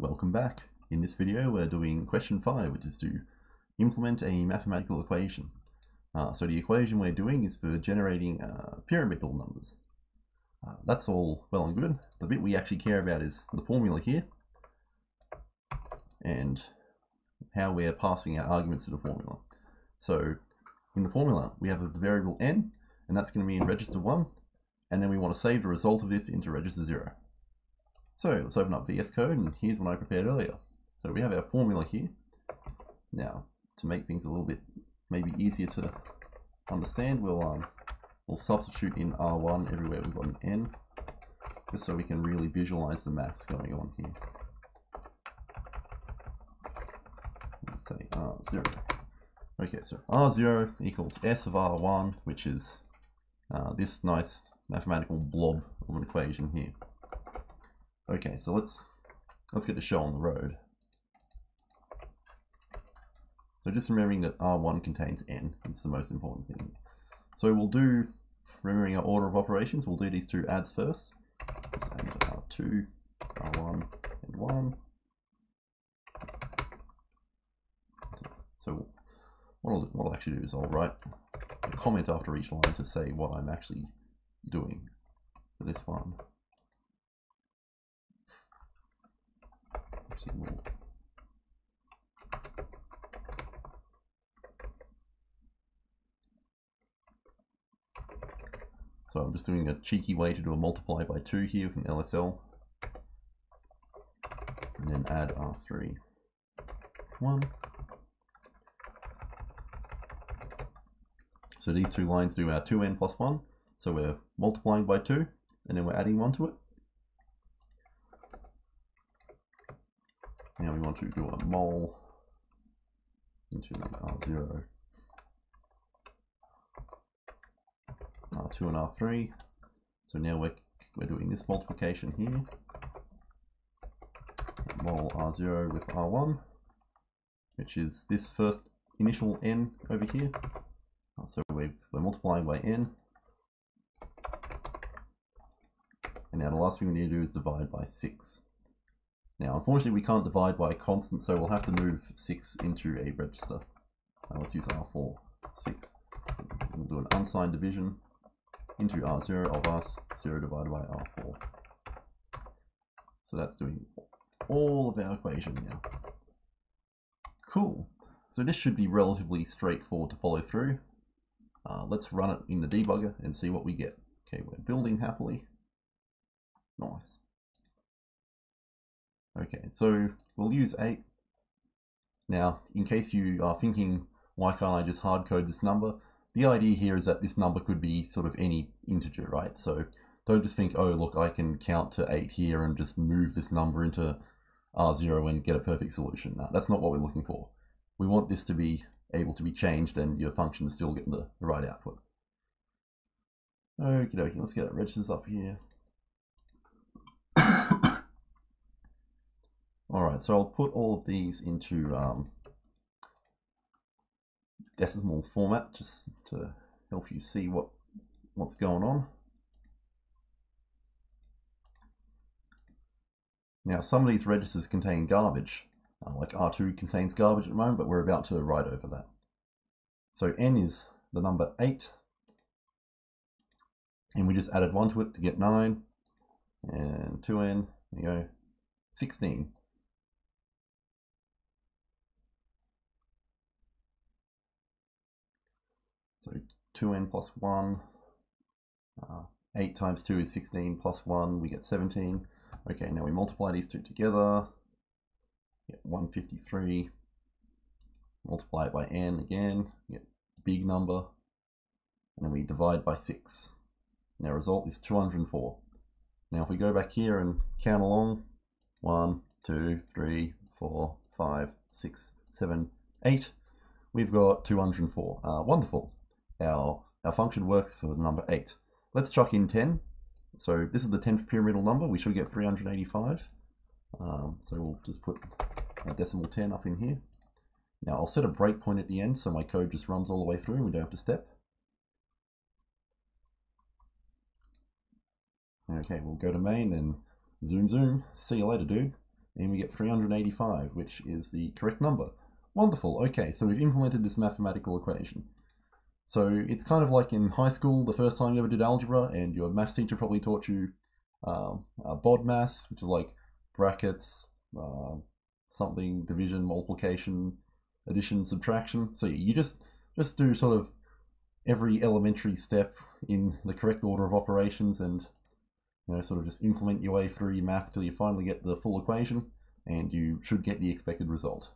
Welcome back. In this video we're doing question 5 which is to implement a mathematical equation. Uh, so the equation we're doing is for generating uh, pyramidal numbers. Uh, that's all well and good. The bit we actually care about is the formula here and how we're passing our arguments to the formula. So in the formula we have a variable n and that's going to be in register 1 and then we want to save the result of this into register 0. So let's open up VS Code and here's what I prepared earlier. So we have our formula here. Now, to make things a little bit maybe easier to understand, we'll, um, we'll substitute in R1 everywhere we've got an N, just so we can really visualize the maths going on here. Let's say R0. Okay, so R0 equals S of R1, which is uh, this nice mathematical blob of an equation here. Okay, so let's let's get the show on the road. So just remembering that R1 contains N is the most important thing. So we'll do, remembering our order of operations, we'll do these two adds first. Let's add R2, R1, and 1. So what I'll, what I'll actually do is I'll write a comment after each line to say what I'm actually doing for this one. So I'm just doing a cheeky way to do a multiply by 2 here from LSL. And then add R3. 1. So these two lines do our 2n plus 1. So we're multiplying by 2, and then we're adding 1 to it. Now we want to do a mul into R0, R2 and R3. So now we're, we're doing this multiplication here. Mul R0 with R1, which is this first initial n over here. So we are multiplying by n. And now the last thing we need to do is divide by 6. Now, unfortunately, we can't divide by a constant, so we'll have to move 6 into a register. Now let's use R4, 6. We'll do an unsigned division into R0 of us, 0 divided by R4. So that's doing all of our equation now. Cool. So this should be relatively straightforward to follow through. Uh, let's run it in the debugger and see what we get. Okay, we're building happily. Nice. Okay, so we'll use 8. Now, in case you are thinking, why can't I just hard code this number? The idea here is that this number could be sort of any integer, right? So don't just think, oh, look, I can count to 8 here and just move this number into R0 and get a perfect solution. No, that's not what we're looking for. We want this to be able to be changed and your function is still getting the, right output. Okie dokie, let's get registers up here. All right, so I'll put all of these into um, decimal format just to help you see what what's going on. Now, some of these registers contain garbage, uh, like R2 contains garbage at the moment, but we're about to write over that. So n is the number 8, and we just added 1 to it to get 9, and 2n, there you go, 16. So 2n plus 1, uh, 8 times 2 is 16, plus 1, we get 17. Okay, now we multiply these two together, get 153, multiply it by n again, get big number, and then we divide by 6. And our result is 204. Now if we go back here and count along, 1, 2, 3, 4, 5, 6, 7, 8, we've got 204. Uh, wonderful our, our function works for the number 8. Let's chuck in 10. So this is the 10th pyramidal number. We should get 385. Um, so we'll just put a decimal 10 up in here. Now I'll set a breakpoint at the end so my code just runs all the way through and we don't have to step. Okay, we'll go to main and zoom zoom. See you later, dude. and we get 385, which is the correct number. Wonderful. Okay, so we've implemented this mathematical equation. So it's kind of like in high school, the first time you ever did algebra, and your maths teacher probably taught you um, uh, BODMAS, which is like brackets, uh, something, division, multiplication, addition, subtraction. So you just just do sort of every elementary step in the correct order of operations and you know sort of just implement your way through your math till you finally get the full equation and you should get the expected result.